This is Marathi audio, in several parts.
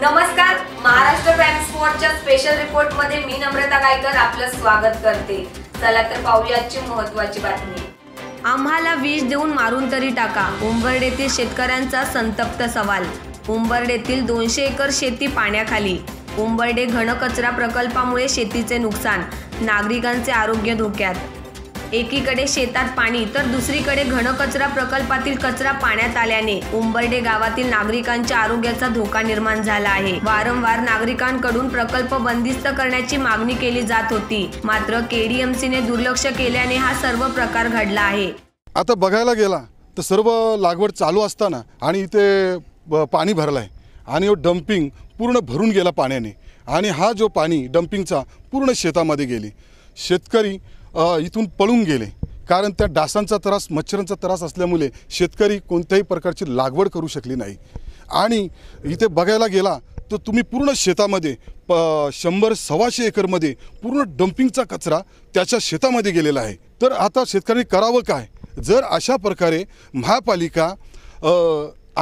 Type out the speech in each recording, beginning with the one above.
नमस्कार महाराष्ट्र क्राईम स्पोर्टच्या स्पेशल रिपोर्टमध्ये मी नम्रता गायकर आपलं स्वागत करते. चला तर पाहुयाची महत्वाची बातमी. आम्हाला विष देऊन मारून तरी टाका उंबरडेतील शेतकऱ्यांचा संतप्त सवाल. उंबरडेतील दोनशे एकर शेती पाण्याखाली. उंबरडे घनकचरा प्रकल्पामुळे शेतीचे नुकसान नागरिकांचे आरोग्य धोक्यात. एकीकडे शेतात पाणी तर दुसरीकडे घनकचरा प्रकल्पातील कचरा पाण्यात आल्याने उंबरडे गावातील नागरिकांच्या आरोग्याचा धोका निर्माण झाला आहे. वारंवार नागरिकांकडून प्रकल्प बंदिस्त करण्याची मागणी केली जात होती. मात्र केडीएमसीने दुर्लक्ष केल्याने हा सर्व प्रकार घडला आहे. आता बघायला गेला तर सर्व लागवड चालू असताना आणि इथे पाणी भरलं आहे आणि डम्पिंग पूर्ण भरून गेला पाण्याने. आणि हा जो पाणी डम्पिंगचा पूर्ण शेतामध्ये गेली. शेतकरी इथून पळून गेले. कारण त्या डासांचा त्रास मच्छरांचा त्रास असल्यामुळे शेतकरी कोणत्याही प्रकारची लागवड करू शकली नाही. आणि इथे बघायला गेला तर तुम्ही पूर्ण शेतामध्ये प शंभर सव्वाशे एकरमध्ये पूर्ण डम्पिंगचा कचरा त्याच्या शेतामध्ये गेलेला आहे. तर आता शेतकऱ्यांनी करावं काय? जर अशा प्रकारे महापालिका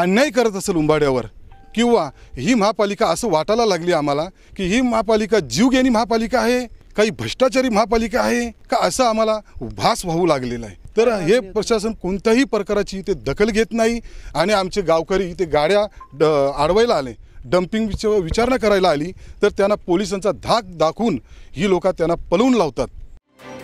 अन्याय करत असेल उंबाड्यावर किंवा ही महापालिका असं वाटायला लागली आम्हाला की ही महापालिका जीवघेणी महापालिका आहे काही भ्रष्टाचारी महापालिका आहे का असं आम्हाला भास व्हावू लागलेला आहे? तर हे प्रशासन कोणत्याही प्रकाराची इथे दखल घेत नाही आणि आमचे गावकरी इथे गाड्या ड अडवायला आले डम्पिंग विच- विचारणा करायला आली तर त्यांना पोलिसांचा धाक दाखवून ही लोक त्यांना पळवून लावतात.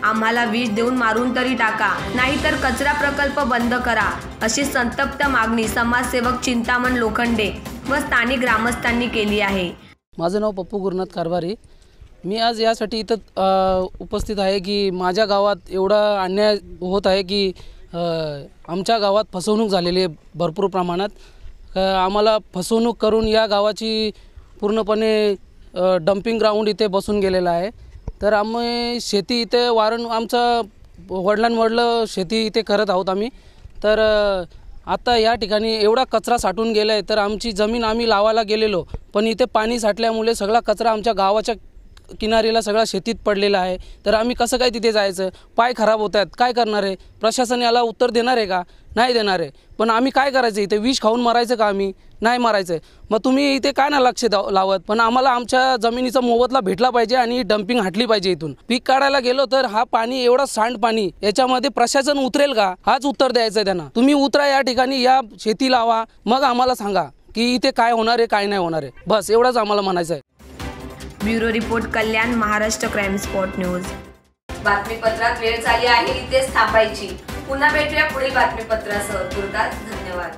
आम्हाला विष देऊन मारून तरी टाका नाहीतर कचरा प्रकल्प बंद करा अशी संतप्त मागणी समाजसेवक चिंतामण लोखंडे व स्थानिक ग्रामस्थांनी केली आहे. माझं नाव पप्पू गुरुनाथ कारभारी. मी आज यासाठी इथं उपस्थित आहे की माझ्या गावात एवढा अन्याय होत आहे की आमच्या गावात फसवणूक झालेली आहे भरपूर प्रमाणात. आम्हाला फसवणूक करून या गावाची पूर्णपणे डम्पिंग ग्राउंड इथे बसून गेलेला आहे. तर आम्ही शेती इथे वारण आमचं वडिलांवडलं शेती इथे करत आहोत आम्ही. तर आता या ठिकाणी एवढा कचरा साठून गेला आहे तर आमची जमीन आम्ही लावायला गेलेलो. पण इथे पाणी साठल्यामुळे सगळा कचरा आमच्या गावाच्या किनारीला सगळा शेतीत पडलेला आहे तर आम्ही कसं काय तिथे जायचं? पाय खराब होत आहेत काय करणार आहे? प्रशासन याला उत्तर देणार आहे का? नाही देणार आहे. पण आम्ही काय करायचं? इथे विष खाऊन मरायचं का आम्ही? नाही मारायचं. मग तुम्ही इथे काय ना लक्ष दाव लावत? पण आम्हाला आमच्या जमिनीचा मोबदला भेटला पाहिजे आणि डम्पिंग हटली पाहिजे इथून. पीक काढायला गेलो तर हा पाणी एवढा सांड पाणी याच्यामध्ये प्रशासन उतरेल का? हाच उत्तर द्यायचं आहे त्यांना. तुम्ही उतरा या ठिकाणी या शेती लावा. मग आम्हाला सांगा की इथे काय होणार आहे काय नाही होणार आहे. बस एवढंच आम्हाला म्हणायचं आहे. Bureau report Kalyan Maharashtra crime spot news. बातमीपत्रात वेळ झाली आहे इथेच थांबायची. पुन्हा भेटूया पुढील बातमीपत्रासह. तुर्तास धन्यवाद.